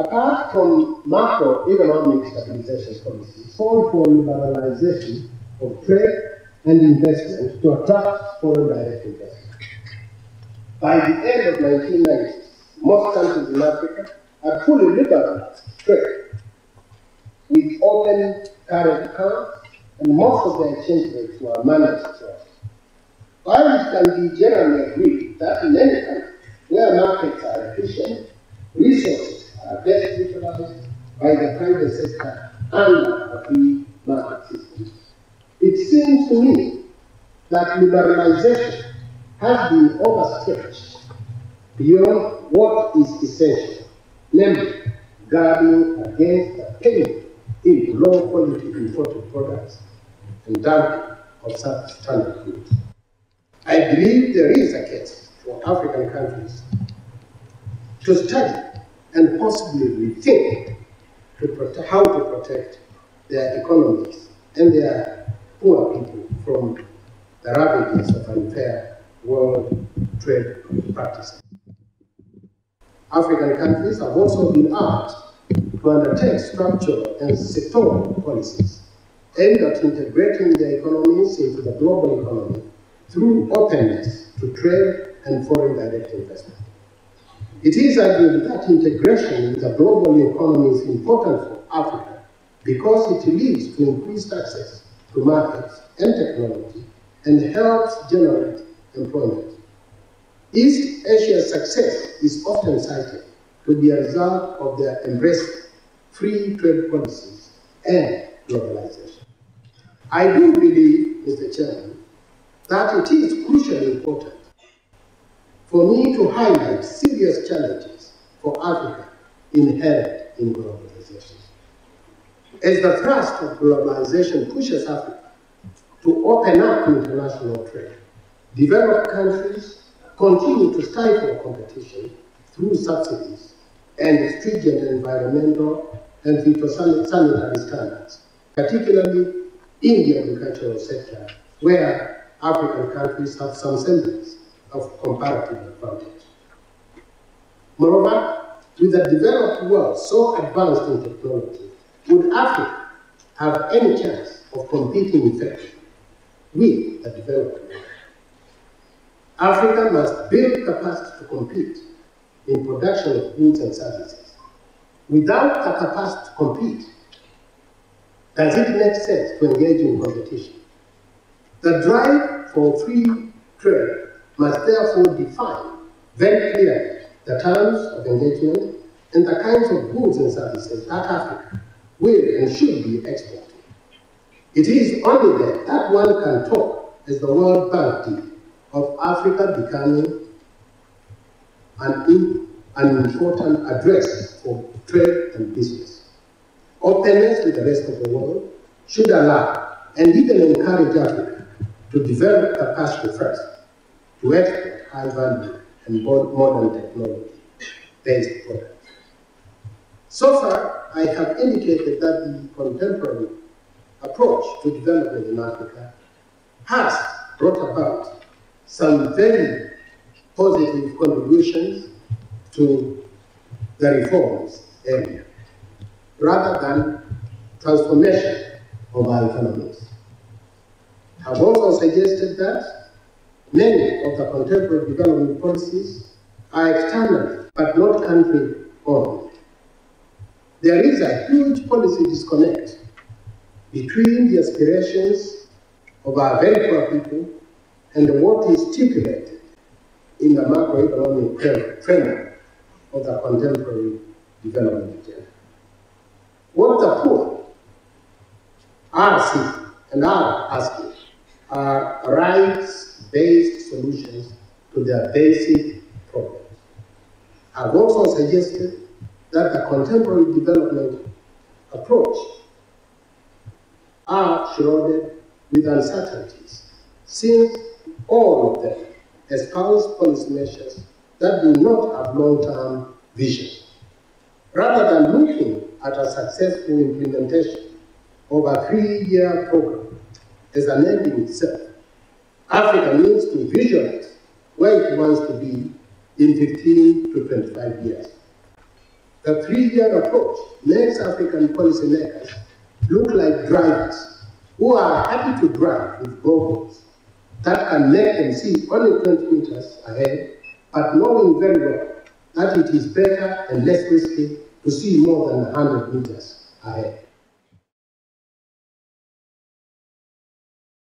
Apart from macroeconomic stabilization policies, call for liberalization of trade and investment to attract foreign direct investment. By the end of 1990s, most countries in Africa had fully liberalized trade with open current accounts and most of the exchange rates were managed through while it can be generally agreed that in any country where markets are efficient, resources are best by the private sector and the free market system, it seems to me that liberalization has been overstretched beyond what is essential, namely guarding against the pain in low quality imported products and dumping of substandard goods. I believe there is a case for African countries to study and possibly rethink to how to protect their economies and their poor people from the ravages of unfair world trade practices. African countries have also been asked to undertake structural and sectoral policies aimed at integrating their economies into the global economy through openness to trade and foreign direct investment. It is argued that integration in the global economy is important for Africa because it leads to increased access to markets and technology and helps generate employment. East Asia's success is often cited to be a result of their embracing free trade policies and globalization. I do believe, Mr. Chairman, that it is crucially important for me to highlight serious challenges for Africa inherent in globalization. As the thrust of globalization pushes Africa to open up international trade, developed countries continue to stifle competition through subsidies and stringent environmental and phytosanitary standards, particularly in the agricultural sector, where African countries have some semblance of comparative advantage. Moreover, with a developed world so advanced in technology, would Africa have any chance of competing effectively with the developed world? Africa must build capacity to compete in production of goods and services. Without the capacity to compete, does it make sense to engage in competition? The drive for free trade must therefore define very clearly the terms of engagement and the kinds of goods and services that Africa will and should be exporting. It is only then that one can talk, as the World Bank did, of Africa becoming an, an important address for trade and business. Openness with the rest of the world should allow and even encourage Africa to develop capacity first, to export high value and modern technology based products. So far, I have indicated that the contemporary approach to development in Africa has brought about some very positive contributions to the reforms area, rather than transformation of our economies I have also suggested that many of the contemporary development policies are external but not country owned. There is a huge policy disconnect between the aspirations of our very poor people and what is stipulated in the macroeconomic framework of the contemporary development agenda. What the poor are seeking and are asking are rights-based solutions to their basic problems. I've also suggested that the contemporary development approach are shrouded with uncertainties, since all of them espouse policy measures that do not have long-term vision. Rather than looking at a successful implementation of a three-year program as an end in itself. Africa needs to visualize where it wants to be in 15 to 25 years. The three-year approach makes African policymakers look like drivers who are happy to drive with goggles that can make them see only 20 meters ahead, but knowing very well that it is better and less risky to see more than 100 meters ahead.